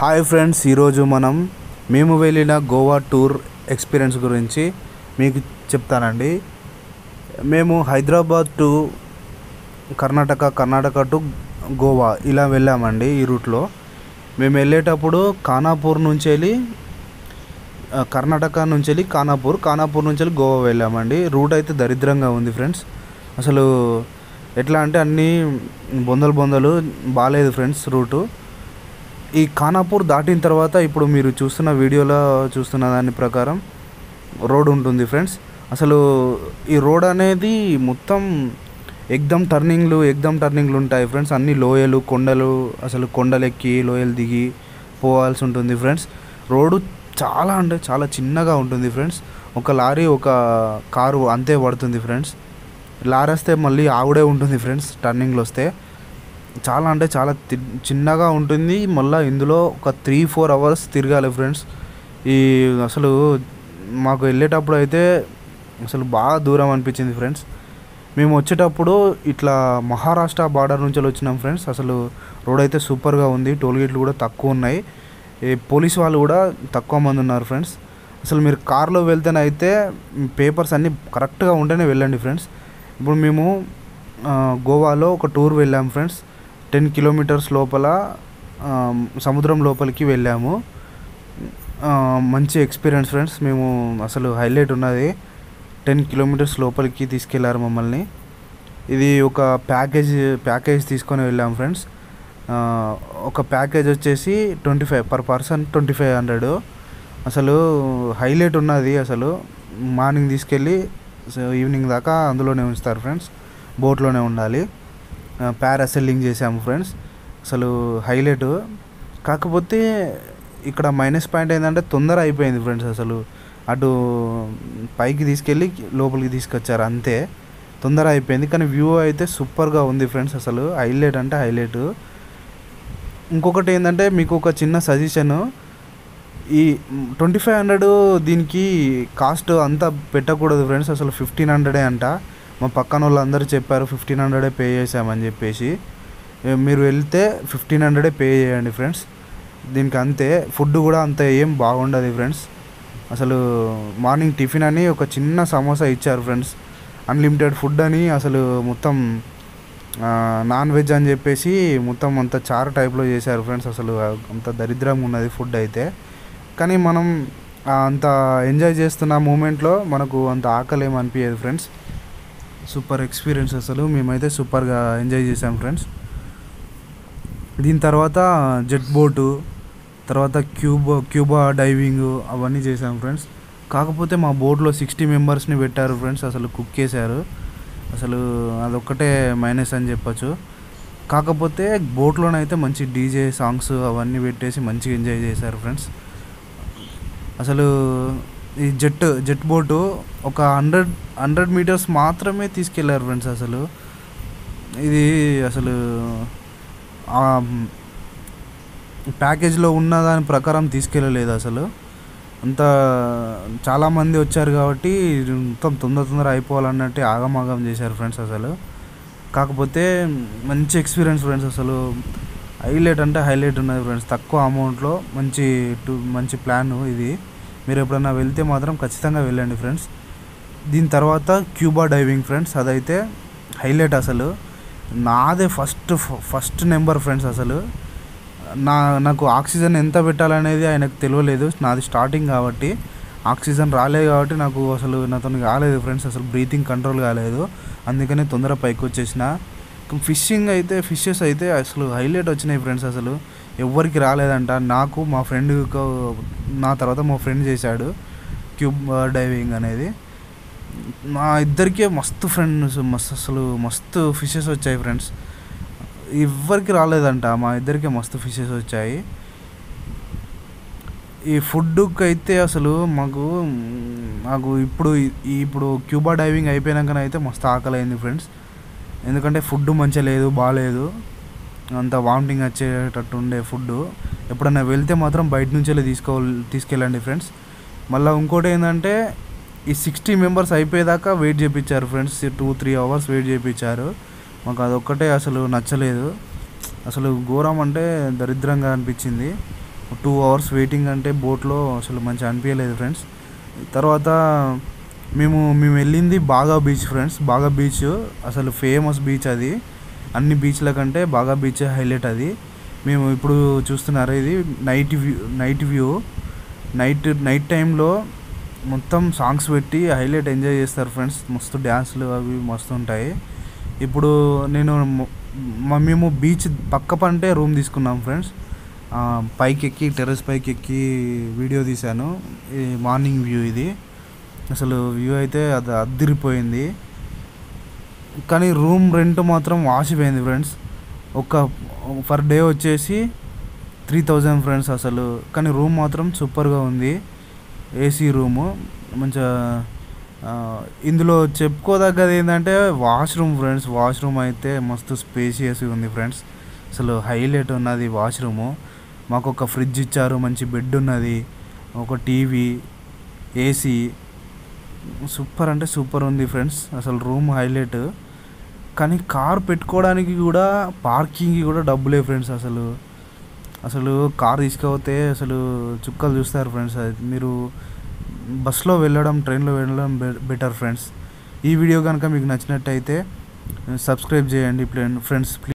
Hi friends ఈరోజు మనం మేము వెళ్ళిన గోవా టూర్ ఎక్స్పీరియన్స్ గురించి మీకు చెప్తానండి. మేము హైదరాబాద్ టు కర్ణాటక కర్ణాటక టు గోవా ఇలా వెళ్ళామండి ఈ రూట్లో. మేము వెళ్ళేటప్పుడు ఖానాపూర్ నుంచి వెళ్ళి కర్ణాటక నుంచి వెళ్ళి ఖానాపూర్ ఖానాపూర్ నుంచి వెళ్ళి గోవా వెళ్ళామండి. రూట్ అయితే దరిద్రంగా ఉంది ఫ్రెండ్స్. అసలు ఎట్లా అంటే అన్నీ బొందలు బొందలు బాగాలేదు ఫ్రెండ్స్ రూటు. ఈ ఖానాపూర్ దాటిన తర్వాత ఇప్పుడు మీరు చూస్తున్న వీడియోలో చూస్తున్న దాని ప్రకారం రోడ్ ఉంటుంది ఫ్రెండ్స్. అసలు ఈ రోడ్ అనేది మొత్తం ఎగ్దమ్ టర్నింగ్లు ఎగ్దమ్ టర్నింగ్లు ఉంటాయి ఫ్రెండ్స్. అన్ని లోయలు కొండలు అసలు కొండలు ఎక్కి లోయలు దిగి పోవాల్సి ఉంటుంది ఫ్రెండ్స్. రోడ్డు చాలా అంటే చాలా చిన్నగా ఉంటుంది ఫ్రెండ్స్. ఒక లారీ ఒక కారు అంతే పడుతుంది ఫ్రెండ్స్. లారీ వస్తే మళ్ళీ ఆవిడే ఉంటుంది ఫ్రెండ్స్ టర్నింగ్లు వస్తే. చాలా అంటే చాలా తి- చిన్నగా ఉంటుంది. మళ్ళీ ఇందులో ఒక త్రీ ఫోర్ అవర్స్ తిరగాలి ఫ్రెండ్స్ ఈ అసలు మాకు వెళ్ళేటప్పుడు అయితే అసలు బాగా దూరం అనిపించింది ఫ్రెండ్స్ మేము వచ్చేటప్పుడు ఇట్లా మహారాష్ట్ర బార్డర్ నుంచి వచ్చినాం ఫ్రెండ్స్ అసలు రోడ్ అయితే సూపర్గా ఉంది. టోల్ గేట్లు కూడా తక్కువ ఉన్నాయి. ఈ పోలీస్ వాళ్ళు కూడా తక్కువ మంది ఉన్నారు ఫ్రెండ్స్ అసలు మీరు కార్లో వెళ్తేనైతే పేపర్స్ అన్నీ కరెక్ట్గా ఉంటేనే వెళ్ళండి ఫ్రెండ్స్ ఇప్పుడు మేము గోవాలో ఒక టూర్ వెళ్ళాం ఫ్రెండ్స్ టెన్ కిలోమీటర్స్ లోపల సముద్రం లోపలికి వెళ్ళాము. మంచి ఎక్స్పీరియన్స్ ఫ్రెండ్స్ మేము అసలు హైలైట్ ఉన్నది. టెన్ కిలోమీటర్స్ లోపలికి తీసుకెళ్ళారు మమ్మల్ని. ఇది ఒక ప్యాకేజ్ ప్యాకేజ్ తీసుకొని వెళ్ళాము ఫ్రెండ్స్. ఒక ప్యాకేజ్ వచ్చేసి twenty five per person twenty five hundred. అసలు హైలైట్ ఉన్నది అసలు. మార్నింగ్ తీసుకెళ్ళి ఈవినింగ్ దాకా అందులోనే ఉంచుతారు ఫ్రెండ్స్. బోట్లోనే ఉండాలి. పారాసెల్లింగ్ చేసాము ఫ్రెండ్స్ అసలు హైలైట్ కాకపోతే ఇక్కడ మైనస్ పాయింట్ ఏంటంటే తొందర అయిపోయింది ఫ్రెండ్స్ అసలు అటు పైకి తీసుకెళ్ళి లోపలికి తీసుకొచ్చారు అంతే. తొందర అయిపోయింది కానీ వ్యూ అయితే సూపర్గా ఉంది ఫ్రెండ్స్ అసలు హైలైట్ అంటే హైలైట్ ఇంకొకటి ఏంటంటే మీకు ఒక చిన్న సజెషన్ ఈ ట్వంటీ ఫైవ్ హండ్రెడ్ దీనికి కాస్ట్ అంతా పెట్టకూడదు ఫ్రెండ్స్ అసలు ఫిఫ్టీన్ హండ్రెడే అంట. మా పక్కన వాళ్ళందరూ చెప్పారు ఫిఫ్టీన్ హండ్రెడే పే చేసామని చెప్పేసి. మీరు వెళ్తే ఫిఫ్టీన్ హండ్రెడే పే చేయండి ఫ్రెండ్స్ దీనికి అంతే ఫుడ్ కూడా అంత ఏం బాగుండదు ఫ్రెండ్స్ అసలు మార్నింగ్ టిఫిన్ అని ఒక చిన్న సమోసా ఇచ్చారు ఫ్రెండ్స్ అన్లిమిటెడ్ ఫుడ్ అని అసలు మొత్తం నాన్ వెజ్ అని చెప్పేసి మొత్తం అంత చారు టైప్లో చేశారు ఫ్రెండ్స్ అసలు అంత దరిద్రంగా ఉన్నది ఫుడ్ అయితే. కానీ మనం అంత ఎంజాయ్ చేస్తున్న మూమెంట్లో మనకు అంత ఆకలేమనిపించదు అనిపించదు ఫ్రెండ్స్ సూపర్ ఎక్స్పీరియన్స్ అసలు. మేమైతే సూపర్గా ఎంజాయ్ చేసాం ఫ్రెండ్స్. దీని తర్వాత జెట్ బోటు తర్వాత క్యూబా క్యూబా డైవింగ్ అవన్నీ చేసాం ఫ్రెండ్స్. కాకపోతే మా బోట్లో సిక్స్టీ మెంబర్స్ని పెట్టారు ఫ్రెండ్స్ అసలు కుక్ చేశారు. అసలు అదొక్కటే మైనస్ అని చెప్పొచ్చు. కాకపోతే బోట్లోనైతే మంచి డీజే సాంగ్స్ అవన్నీ పెట్టేసి మంచిగా ఎంజాయ్ చేశారు ఫ్రెండ్స్. అసలు ఈ జెట్ జెట్ బోటు ఒక హండ్రెడ్ హండ్రెడ్ మీటర్స్ మాత్రమే తీసుకెళ్ళారు ఫ్రెండ్స్ అసలు. ఇది అసలు ప్యాకేజ్లో ఉన్న దాని ప్రకారం తీసుకెళ్ళలేదు అసలు. అంత చాలామంది వచ్చారు కాబట్టి మొత్తం తొందర తొందర అయిపోవాలన్నట్టు ఆగమాగం చేశారు ఫ్రెండ్స్ అసలు. కాకపోతే మంచి ఎక్స్పీరియన్స్ ఫ్రెండ్స్ అసలు. హైలైట్ అంటే హైలైట్ ఉన్నది ఫ్రెండ్స్ తక్కువ అమౌంట్లో మంచి టూ మంచి ప్లాన్ ఇది. మీరు ఎప్పుడైనా వెళ్తే మాత్రం ఖచ్చితంగా వెళ్ళండి ఫ్రెండ్స్. దీని తర్వాత క్యూబా డైవింగ్ ఫ్రెండ్స్ అదైతే హైలైట్ అసలు. నాదే ఫస్ట్ ఫస్ట్ నెంబర్ ఫ్రెండ్స్ అసలు. నా నాకు ఆక్సిజన్ ఎంత పెట్టాలనేది ఆయనకు తెలియలేదు. నాది స్టార్టింగ్ కాబట్టి ఆక్సిజన్ రాలేదు కాబట్టి నాకు అసలు నాతో కాలేదు ఫ్రెండ్స్. అసలు బ్రీతింగ్ కంట్రోల్ కాలేదు. అందుకనే తొందర పైకి వచ్చేసిన. ఫిషింగ్ అయితే ఫిషెస్ అయితే అసలు హైలైట్ వచ్చినాయి ఫ్రెండ్స్ అసలు. ఎవ్వరికి రాలేదంట. నాకు మా ఫ్రెండ్ నా తర్వాత మా ఫ్రెండ్ చేశాడు క్యూబ్ డైవింగ్ అనేది. మా ఇద్దరికే మస్తు ఫ్రెండ్స్ మస్తు అసలు మస్తు ఫిషెస్ వచ్చాయి ఫ్రెండ్స్. ఎవ్వరికి రాలేదంట. మా ఇద్దరికే మస్తు ఫిషెస్ వచ్చాయి. ఈ ఫుడ్కి అయితే అసలు మాకు మాకు ఇప్పుడు ఇప్పుడు క్యూబా డైవింగ్ అయిపోయినాకనైతే మస్తు ఆకలి అయింది ఫ్రెండ్స్. ఎందుకంటే ఫుడ్ మంచిగా లేదు బాగాలేదు అంత వామిటింగ్ వచ్చేటట్టు ఉండే ఫుడ్ ఎప్పుడన్నా వెళ్తే మాత్రం బయట నుంచి తీసుకో తీసుకెళ్ళండి ఫ్రెండ్స్. మళ్ళీ ఇంకోటి ఏంటంటే ఈ సిక్స్టీ మెంబర్స్ అయిపోయేదాకా వెయిట్ చేయించారు friends. Two three hours wait చేయించారు మాకు అదొక్కటే అసలు నచ్చలేదు. అసలు ఘోరం అంటే దరిద్రంగా అనిపించింది. టూ అవర్స్ వెయిటింగ్ అంటే బోట్లో అసలు మంచిగా అనిపించలేదు ఫ్రెండ్స్. తర్వాత మేము మేము వెళ్ళింది బాగా బీచ్ ఫ్రెండ్స్. బాగా బీచ్ అసలు ఫేమస్ బీచ్ అది. అన్ని బీచ్ల కంటే బాగా బీచ్ హైలైట్ అది. మేము ఇప్పుడు చూస్తున్నారు ఇది night view night view. Night night టైంలో మొత్తం సాంగ్స్ పెట్టి హైలైట్ ఎంజాయ్ చేస్తారు ఫ్రెండ్స్. మస్తు డ్యాన్స్లు అవి మస్తు ఉంటాయి. ఇప్పుడు నేను మేము బీచ్ పక్క పంటే రూమ్ తీసుకున్నాం ఫ్రెండ్స్. పైకి ఎక్కి టెర్రస్ పైకి ఎక్కి వీడియో తీశాను. ఈ మార్నింగ్ వ్యూ ఇది. అసలు వ్యూ అయితే అది అద్దిరిపోయింది. కానీ రూమ్ రెంట్ మాత్రం వాసిపోయింది ఫ్రెండ్స్. ఒక పర్ డే వచ్చేసి త్రీ థౌజండ్ ఫ్రెండ్స్ అసలు. కానీ రూమ్ మాత్రం సూపర్గా ఉంది. ఏసీ రూము మంచిగా ఇందులో చెప్పుకోదగ్గది ఏంటంటే వాష్రూమ్ ఫ్రెండ్స్. వాష్రూమ్ అయితే మస్తు స్పేసియస్ ఉంది ఫ్రెండ్స్. అసలు హైలైట్ ఉన్నది వాష్రూము. మాకు ఒక ఫ్రిడ్జ్ ఇచ్చారు మంచి బెడ్ ఉన్నది ఒక టీవీ ఏసీ సూపర్ అంటే సూపర్ ఉంది ఫ్రెండ్స్. అసలు రూమ్ హైలైట్. కానీ కార్ పెట్టుకోవడానికి కూడా పార్కింగ్కి కూడా డబ్బులే ఫ్రెండ్స్ అసలు. అసలు కార్ తీసుకపోతే అసలు చుక్కలు చూస్తారు ఫ్రెండ్స్. అది మీరు బస్లో వెళ్ళడం ట్రైన్లో వెళ్ళడం బెటర్ ఫ్రెండ్స్. ఈ వీడియో కనుక మీకు నచ్చినట్టయితే సబ్స్క్రైబ్ చేయండి ఫ్రెండ్స్ ప్లీజ్.